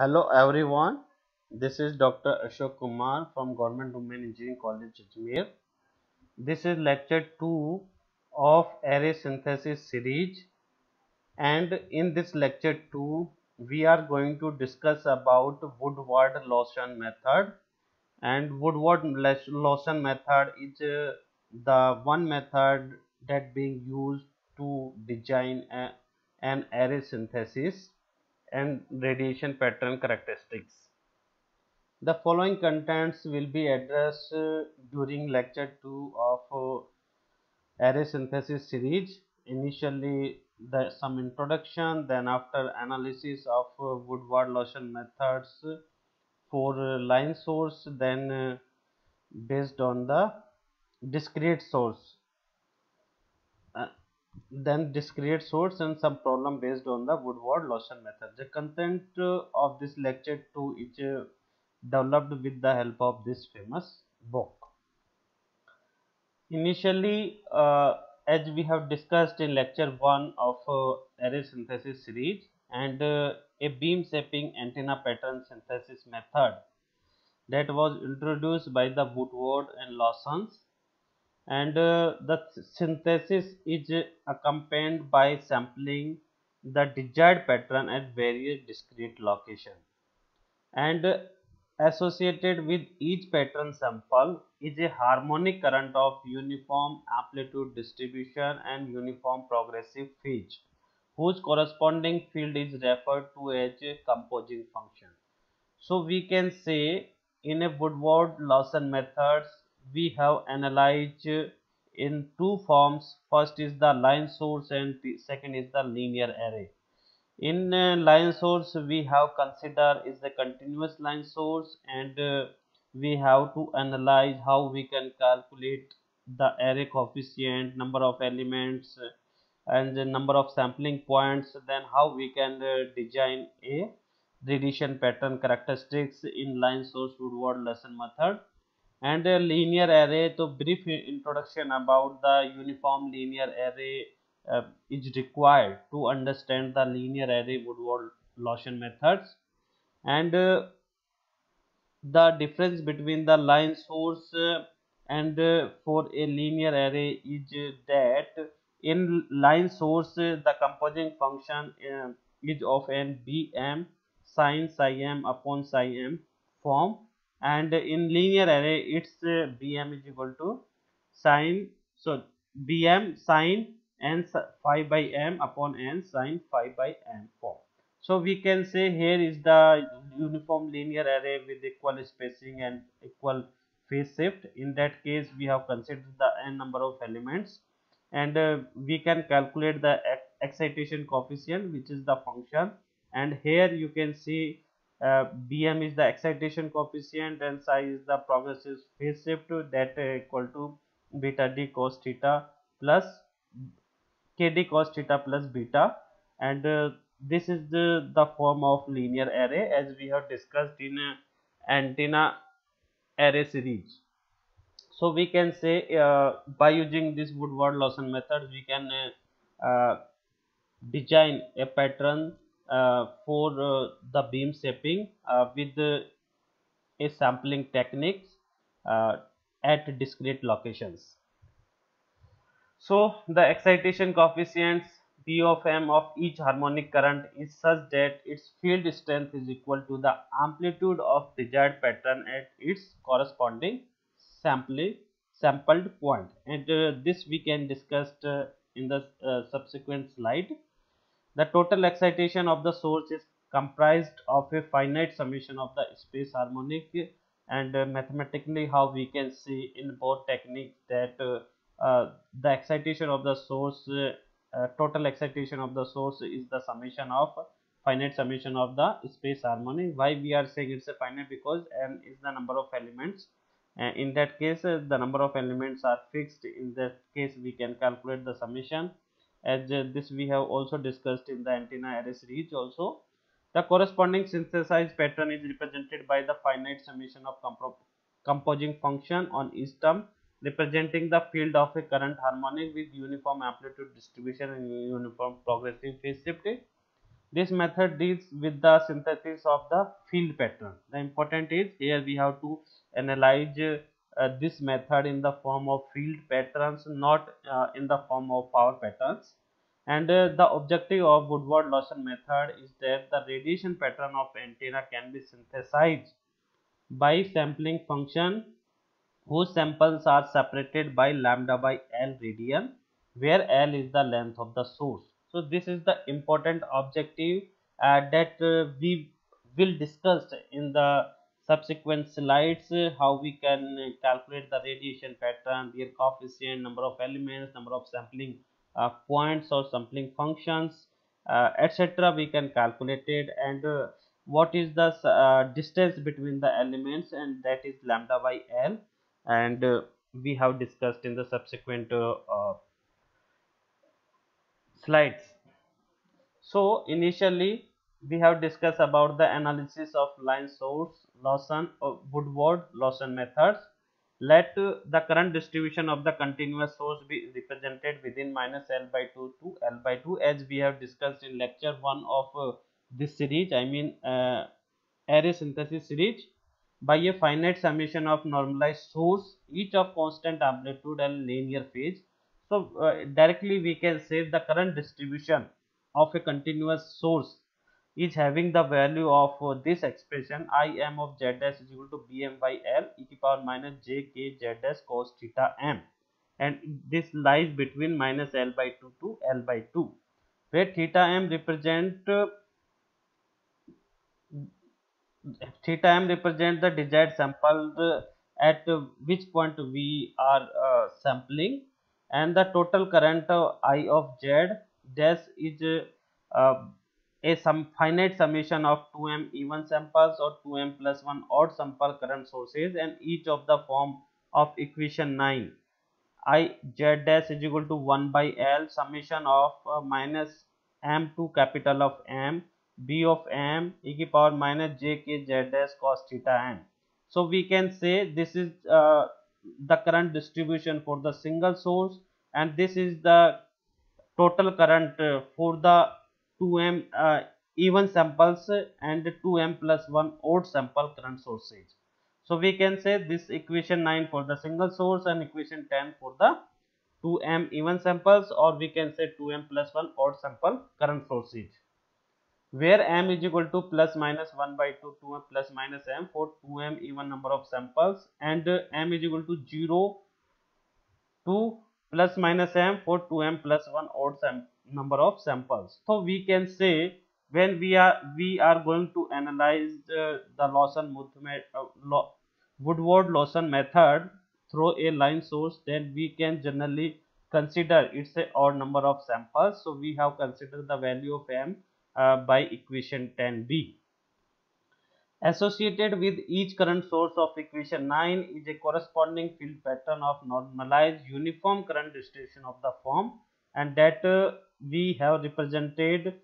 Hello everyone, this is Dr. Ashok Kumar from Government Women Engineering College Ajmer. This is lecture 2 of array synthesis series and in this lecture 2 we are going to discuss about Woodward-Lawson method and Woodward-Lawson method is uh, the one method that being used to design a, an array synthesis and radiation pattern characteristics. The following contents will be addressed uh, during lecture 2 of uh, array synthesis series. Initially the some introduction then after analysis of uh, Woodward-Lawson methods for line source then based on the discrete source then discrete source and some problem based on the Woodward-Lawson method. The content uh, of this lecture 2 is uh, developed with the help of this famous book. Initially, uh, as we have discussed in lecture 1 of uh, array synthesis series and uh, a beam shaping antenna pattern synthesis method that was introduced by the Woodward and Lawsons and uh, the synthesis is accompanied by sampling the desired pattern at various discrete locations and associated with each pattern sample is a harmonic current of uniform amplitude distribution and uniform progressive phase whose corresponding field is referred to as a composing function. So we can say in a Woodward-Lawson methods we have analyzed in two forms. First is the line source and second is the linear array. In uh, line source we have considered is the continuous line source and uh, we have to analyze how we can calculate the array coefficient number of elements uh, and the number of sampling points then how we can uh, design a radiation pattern characteristics. In line source Woodward-Lawson method and a linear array so brief introduction about the uniform linear array uh, is required to understand the linear array Woodward-Lawson methods. And uh, the difference between the line source uh, and uh, for a linear array is that in line source uh, the composing function uh, is of an bm sin psi m upon psi m form and in linear array its bm is equal to sine so bm sine n phi by m upon n sine phi by m form. So we can say here is the uniform linear array with equal spacing and equal phase shift. In that case we have considered the n number of elements and uh, we can calculate the excitation coefficient which is the function and here you can see uh, bm is the excitation coefficient and psi is the progressive phase shift. That uh, equal to beta d cos theta plus kd cos theta plus beta. And uh, this is the the form of linear array as we have discussed in uh, antenna array series. So we can say uh, by using this Woodward-Lawson method we can uh, uh, design a pattern for the beam shaping with a sampling techniques at discrete locations so the excitation coefficients B of m of each harmonic current is such that its field strength is equal to the amplitude of desired pattern at its corresponding sampling sampled point and uh, this we can discuss uh, in the uh, subsequent slide. The total excitation of the source is comprised of a finite summation of the space harmonic and uh, mathematically how we can see in both techniques that uh, uh, the excitation of the source uh, uh, total excitation of the source is the summation of finite summation of the space harmony. Why we are saying it's a finite? Because n is the number of elements. Uh, in that case the number of elements are fixed. In that case we can calculate the summation as uh, this we have also discussed in the antenna array series also. The corresponding synthesized pattern is represented by the finite summation of composing function on each term representing the field of a current harmonic with uniform amplitude distribution and uniform progressive phase shift this method deals with the synthesis of the field pattern. The important is here we have to analyze uh, this method in the form of field patterns not uh, in the form of power patterns and uh, the objective of Woodward-Lawson method is that the radiation pattern of antenna can be synthesized by sampling function whose samples are separated by lambda by L radian where L is the length of the source. So this is the important objective uh, that uh, we will discuss in the subsequent slides uh, how we can calculate the radiation pattern, their coefficient, number of elements, number of sampling uh, points or sampling functions, uh, etc. We can calculate it and uh, what is the distance between the elements and that is lambda by L and we have discussed in the subsequent slides so initially we have discussed about the analysis of line source Lawson or Woodward Lawson methods. Let uh, the current distribution of the continuous source be represented within minus L by 2 to L by 2 as we have discussed in lecture 1 of uh, this series I mean uh, array synthesis series. By a finite summation of normalized source each of constant amplitude and linear phase. So uh, directly we can say the current distribution of a continuous source is having the value of uh, this expression I m of z dash is equal to bm by l e to power minus j k z dash cos theta m. And this lies between minus l by 2 to l by 2 where theta m represent uh, theta m represent the desired sample uh, at which point we are uh, sampling. And the total current of I of Z dash is uh, a some finite summation of 2m even samples or 2m plus 1 odd sample current sources and each of the form of equation 9 I Z dash is equal to 1 by L summation of uh, minus m to capital of M b of m e to power minus j k z dash cos theta m. So we can say this is uh, the current distribution for the single source and this is the total current uh, for the 2m uh, even samples and 2m plus 1 odd sample current sources. So we can say this equation 9 for the single source and equation 10 for the 2m even samples or we can say 2m plus 1 odd sample current sources where m is equal to plus minus 1 by 2 2m plus minus m for 2m even number of samples and m is equal to 0 to plus minus m for 2m plus 1 odd number of samples. So we can say when we are we are going to analyze uh, the Lawson uh, Woodward Lawson method through a line source then we can generally consider it's a odd number of samples. So we have considered the value of m uh, by equation 10b. Associated with each current source of equation 9 is a corresponding field pattern of normalized uniform current distribution of the form and that uh, we have represented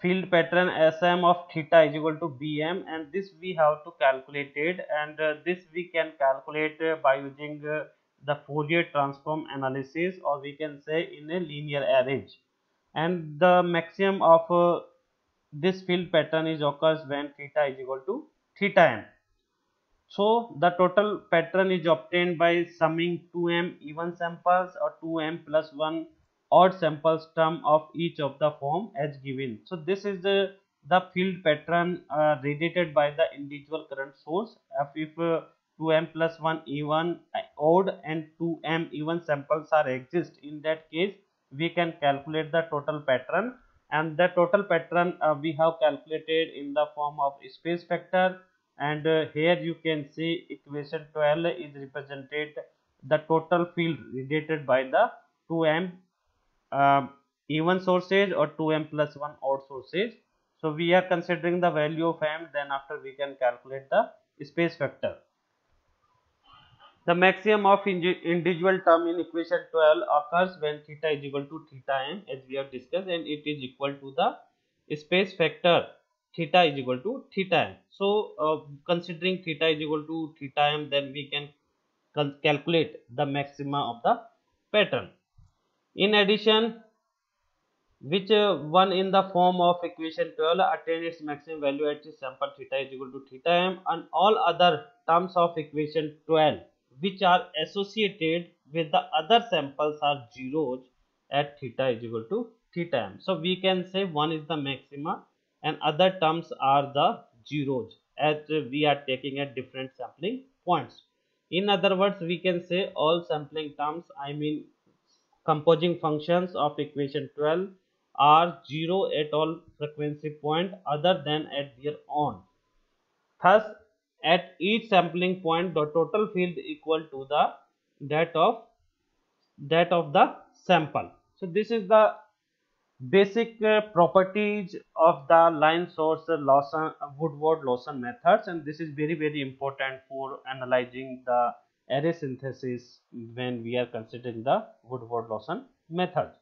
field pattern Sm of theta is equal to Bm and this we have to calculate it and uh, this we can calculate uh, by using uh, the Fourier transform analysis or we can say in a linear array and the maximum of uh, this field pattern is occurs when theta is equal to theta m. So the total pattern is obtained by summing 2m even samples or 2m plus 1 odd samples term of each of the form as given. So this is the the field pattern uh, radiated by the individual current source. If, if uh, 2m plus 1 even odd and 2m even samples are exist in that case we can calculate the total pattern. And the total pattern uh, we have calculated in the form of space factor and uh, here you can see equation 12 is represented the total field radiated by the 2m uh, even sources or 2m plus 1 odd sources. So we are considering the value of m then after we can calculate the space factor the maximum of individual term in equation 12 occurs when theta is equal to theta m as we have discussed and it is equal to the space factor theta is equal to theta m. So uh, considering theta is equal to theta m then we can calculate the maxima of the pattern. In addition which uh, one in the form of equation 12 attain its maximum value at sample theta is equal to theta m and all other terms of equation 12 which are associated with the other samples are zeros at theta is equal to theta m. So we can say one is the maxima and other terms are the zeros as we are taking at different sampling points. In other words, we can say all sampling terms, I mean composing functions of equation 12 are 0 at all frequency point other than at their own. Thus, at each sampling point, the total field equal to the that of that of the sample. So, this is the basic uh, properties of the line source Lawson Woodward Lawson methods and this is very very important for analyzing the array synthesis when we are considering the Woodward Lawson method.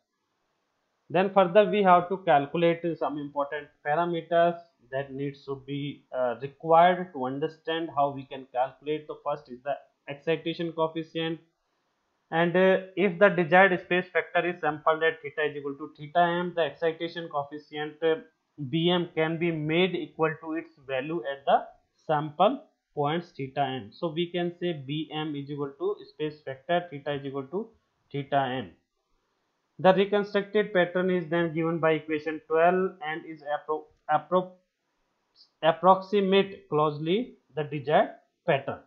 Then further we have to calculate some important parameters that needs to be uh, required to understand how we can calculate. The first is the excitation coefficient and uh, if the desired space factor is sampled at theta is equal to theta m the excitation coefficient uh, bm can be made equal to its value at the sample points theta m. So we can say bm is equal to space factor theta is equal to theta m. The reconstructed pattern is then given by equation 12 and is appro appro approximate closely the desired pattern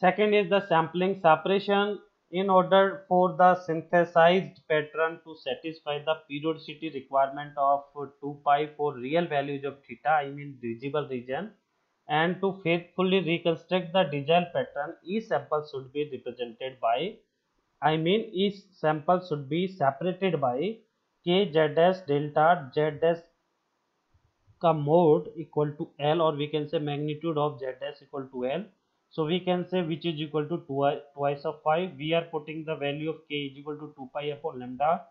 Second is the sampling separation. In order for the synthesized pattern to satisfy the periodicity requirement of 2 pi for real values of theta, I mean visible region, and to faithfully reconstruct the desired pattern, each sample should be represented by, I mean each sample should be separated by k z dash delta z dash ka mode equal to L or we can say magnitude of z dash equal to L so we can say which is equal to twice, twice of 5. We are putting the value of k is equal to 2 pi upon lambda.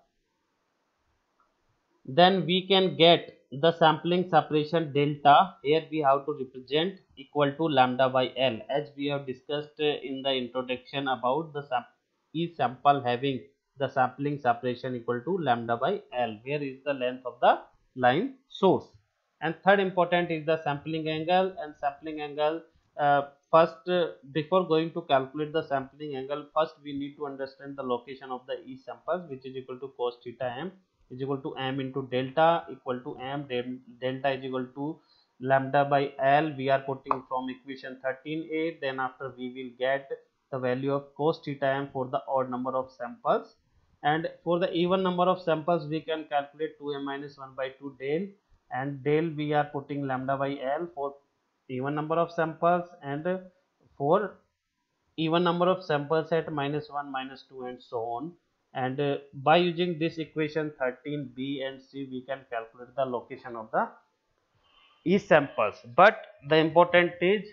Then we can get the sampling separation delta. Here we have to represent equal to lambda by L as we have discussed in the introduction about the sam each sample having the sampling separation equal to lambda by L. Where is the length of the line source? And third important is the sampling angle and sampling angle uh, first uh, before going to calculate the sampling angle first we need to understand the location of the each samples which is equal to cos theta m is equal to m into delta equal to m delta is equal to lambda by l. We are putting from equation 13a then after we will get the value of cos theta m for the odd number of samples. And for the even number of samples we can calculate 2m minus 1 by 2 del. And del we are putting lambda by l for even number of samples and for even number of samples at minus 1 minus 2 and so on. And uh, by using this equation 13 b and c we can calculate the location of the e samples. But the important is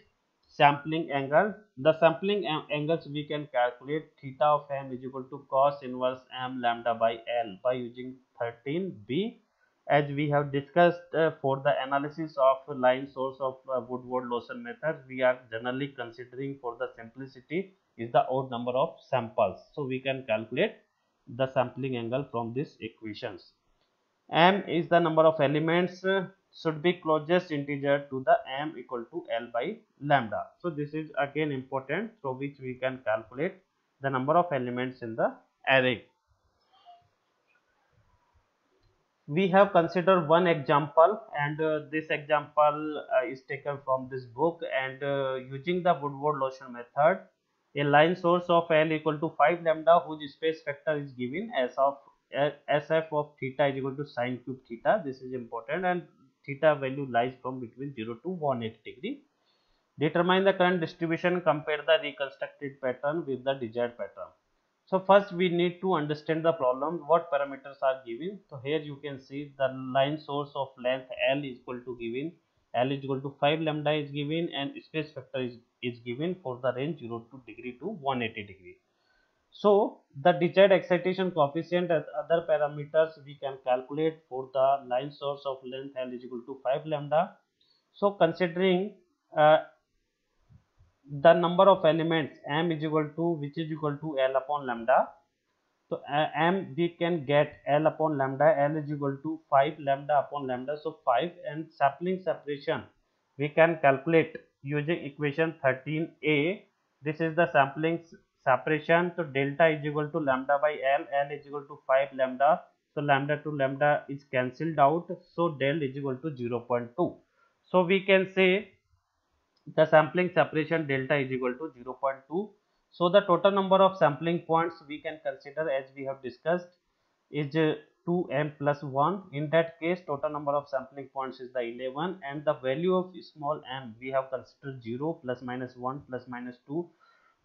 sampling angle. The sampling angles we can calculate theta of m is equal to cos inverse m lambda by l by using 13 b as we have discussed uh, for the analysis of line source of uh, Woodward-Lawson method, we are generally considering for the simplicity is the odd number of samples. So, we can calculate the sampling angle from these equations. M is the number of elements uh, should be closest integer to the M equal to L by lambda. So, this is again important through which we can calculate the number of elements in the array we have considered one example and uh, this example uh, is taken from this book and uh, using the Woodward Lawson method a line source of L equal to 5 lambda whose space factor is given as of uh, SF of theta is equal to sine cube theta. This is important and theta value lies from between 0 to 180 degree. Determine the current distribution compare the reconstructed pattern with the desired pattern so first we need to understand the problem what parameters are given. So here you can see the line source of length l is equal to given. L is equal to 5 lambda is given and space factor is, is given for the range 0 to degree to 180 degree. So the desired excitation coefficient and other parameters we can calculate for the line source of length l is equal to 5 lambda. So considering uh, the number of elements m is equal to which is equal to l upon lambda. So uh, m we can get l upon lambda l is equal to 5 lambda upon lambda. So 5 and sampling separation we can calculate using equation 13a this is the sampling separation. So delta is equal to lambda by l l is equal to 5 lambda. So lambda to lambda is cancelled out. So del is equal to 0.2 so we can say the sampling separation delta is equal to 0.2 so the total number of sampling points we can consider as we have discussed is uh, 2m plus 1 in that case total number of sampling points is the 11 and the value of small m we have considered 0 plus minus 1 plus minus 2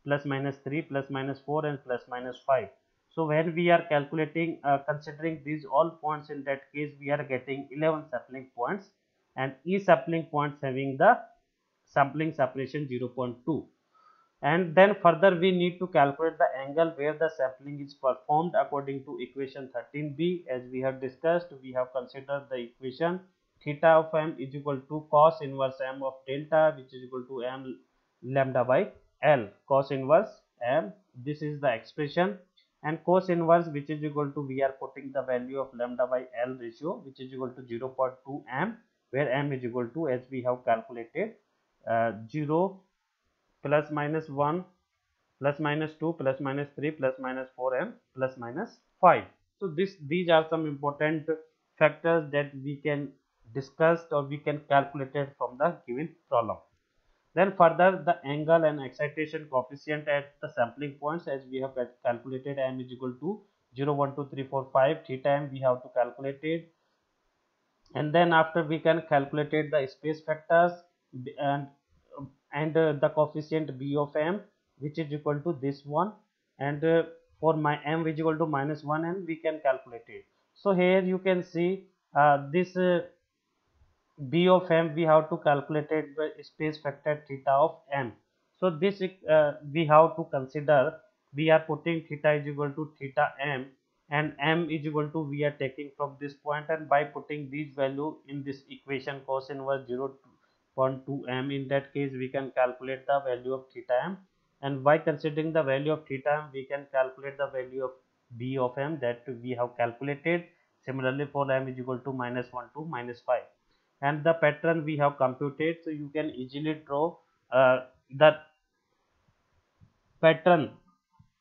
plus minus 3 plus minus 4 and plus minus 5 so when we are calculating uh, considering these all points in that case we are getting 11 sampling points and each sampling points having the sampling separation 0.2 and then further we need to calculate the angle where the sampling is performed according to equation 13b as we have discussed we have considered the equation theta of m is equal to cos inverse m of delta which is equal to m lambda by l. Cos inverse m this is the expression. And cos inverse which is equal to we are putting the value of lambda by l ratio which is equal to 0.2 m where m is equal to as we have calculated 0 plus minus 1 plus minus 2 plus minus 3 plus minus 4 and plus minus 5 so this these are some important factors that we can discuss or we can calculate it from the given problem. Then further the angle and excitation coefficient at the sampling points as we have calculated m is equal to 0 1 2 3 4 5 theta m we have to calculate it. And then after we can calculate the space factors and and uh, the coefficient b of m which is equal to this one. And uh, for my m which is equal to minus 1 and we can calculate it. So here you can see uh, this uh, b of m we have to calculate it by space factor theta of m. So this uh, we have to consider we are putting theta is equal to theta m and m is equal to we are taking from this point and by putting these value in this equation cos inverse 0 0.2 m in that case we can calculate the value of theta m. And by considering the value of theta m we can calculate the value of b of m that we have calculated. Similarly for m is equal to minus 1 to minus 5 and the pattern we have computed so you can easily draw uh, the pattern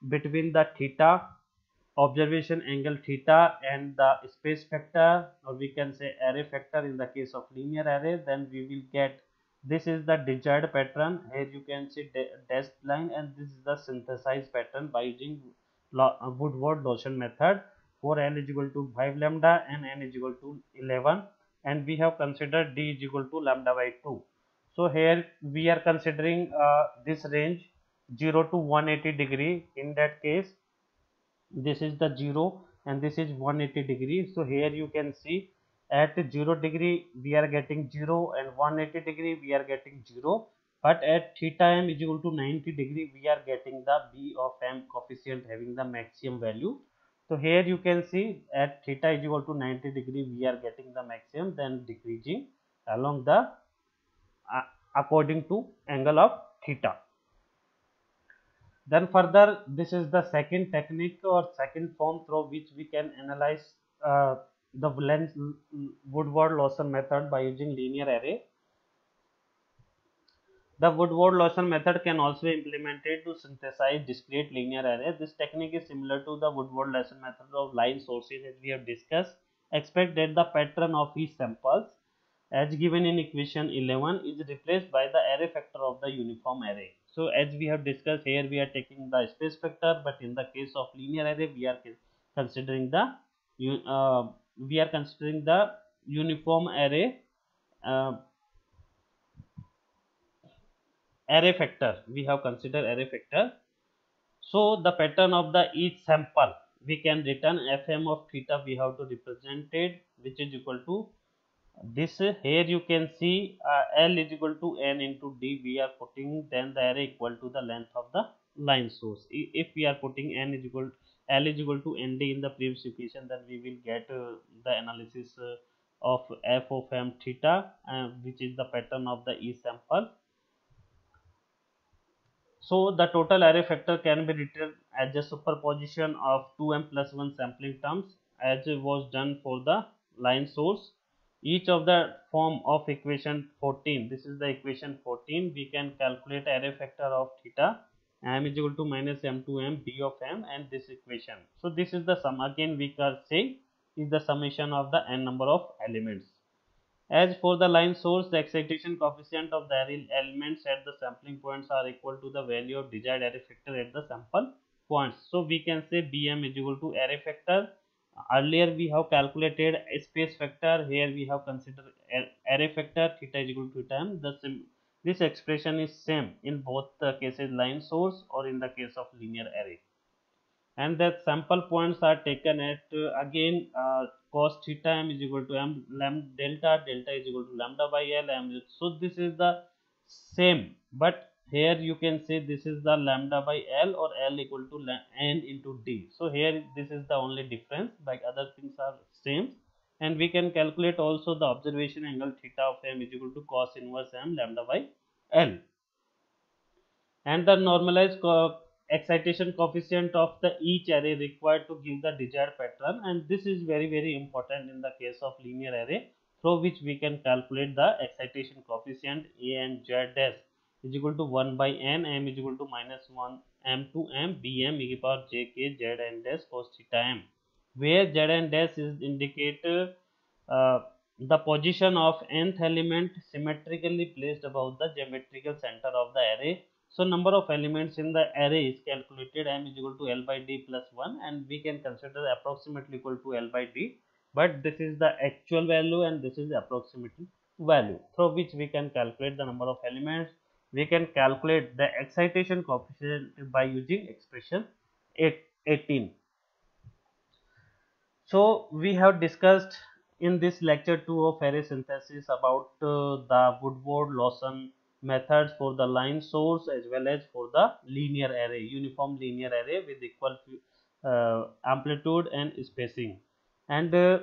between the theta observation angle theta and the space factor or we can say array factor in the case of linear array then we will get this is the desired pattern. Here you can see dashed line and this is the synthesized pattern by using uh, Woodward-Lawson method. For n is equal to 5 lambda and n is equal to 11 and we have considered d is equal to lambda by 2 so here we are considering uh, this range 0 to 180 degree. In that case this is the 0 and this is 180 degree. So here you can see at 0 degree we are getting 0 and 180 degree we are getting 0 but at theta m is equal to 90 degree we are getting the b of m coefficient having the maximum value. So here you can see at theta is equal to 90 degree we are getting the maximum then decreasing along the uh, according to angle of theta. Then further this is the second technique or second form through which we can analyze uh, the lens Woodward-Lawson method by using linear array. The Woodward-Lawson method can also be implemented to synthesize discrete linear array. This technique is similar to the Woodward-Lawson method of line sources as we have discussed. Expect that the pattern of each samples as given in equation 11 is replaced by the array factor of the uniform array. So as we have discussed here we are taking the space factor but in the case of linear array we are considering the uh, we are considering the uniform array uh, array factor. We have considered array factor. So the pattern of the each sample we can return fm of theta we have to represent it which is equal to this. Here you can see uh, l is equal to n into d we are putting then the array equal to the length of the line source. If we are putting n is equal L is equal to ND in the previous equation then we will get uh, the analysis uh, of f of m theta uh, which is the pattern of the E sample. So the total array factor can be written as a superposition of 2m plus 1 sampling terms as was done for the line source. Each of the form of equation 14, this is the equation 14, we can calculate array factor of theta m is equal to minus m2m d of m and this equation. So this is the sum again we can say is the summation of the n number of elements. As for the line source, the excitation coefficient of the elements at the sampling points are equal to the value of desired array factor at the sample points. So we can say Bm is equal to array factor. Earlier we have calculated space factor. Here we have considered array factor theta is equal to theta m. The this expression is same in both the cases line source or in the case of linear array. And that sample points are taken at uh, again uh, cos theta m is equal to m lambda delta delta is equal to lambda by l m so this is the same. But here you can say this is the lambda by l or l equal to n into d. So here this is the only difference like other things are same and we can calculate also the observation angle theta of m is equal to cos inverse m lambda by l. And the normalized excitation coefficient of the each array required to give the desired pattern. And this is very very important in the case of linear array through which we can calculate the excitation coefficient a and z dash is equal to 1 by n m is equal to minus 1 m to m bm e power j k z n dash cos theta m where z n dash is indicate uh, the position of nth element symmetrically placed above the geometrical center of the array so number of elements in the array is calculated m is equal to L by D plus 1 and we can consider approximately equal to L by D but this is the actual value and this is the approximate value through which we can calculate the number of elements. We can calculate the excitation coefficient by using expression 18. So we have discussed in this lecture 2 of array synthesis about uh, the Woodward-Lawson methods for the line source as well as for the linear array uniform linear array with equal uh, amplitude and spacing. And uh,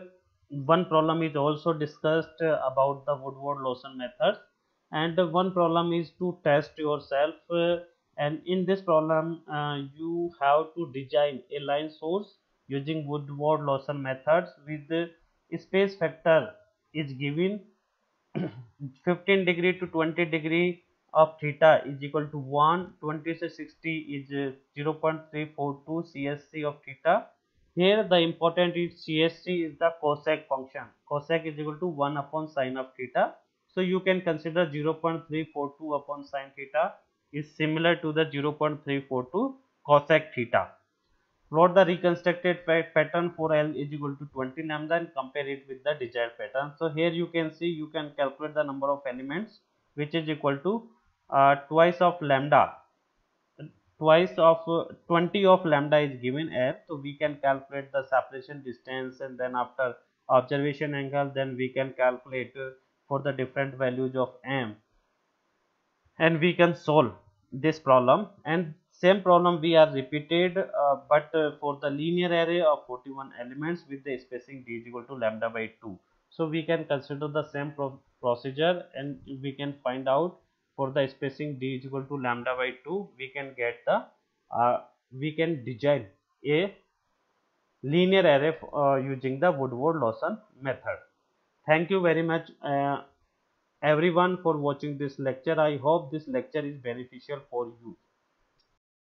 one problem is also discussed uh, about the Woodward Lawson methods. And one problem is to test yourself uh, and in this problem uh, you have to design a line source using Woodward Lawson methods with the space factor is given 15 degree to 20 degree of theta is equal to 1 20 to 60 is uh, 0.342 csc of theta. Here the important is csc is the cosec function. Cosec is equal to 1 upon sine of theta. So you can consider 0.342 upon sine theta is similar to the 0.342 cosec theta Plot the reconstructed pattern for L is equal to 20 lambda and compare it with the desired pattern. So here you can see you can calculate the number of elements which is equal to uh, twice of lambda. Twice of uh, 20 of lambda is given L. So we can calculate the separation distance and then after observation angle then we can calculate uh, for the different values of M and we can solve this problem and same problem we are repeated uh, but uh, for the linear array of 41 elements with the spacing d is equal to lambda by 2 so we can consider the same pro procedure and we can find out for the spacing d is equal to lambda by 2 we can get the uh, we can design a linear array uh, using the Woodward Lawson method. Thank you very much uh, everyone for watching this lecture. I hope this lecture is beneficial for you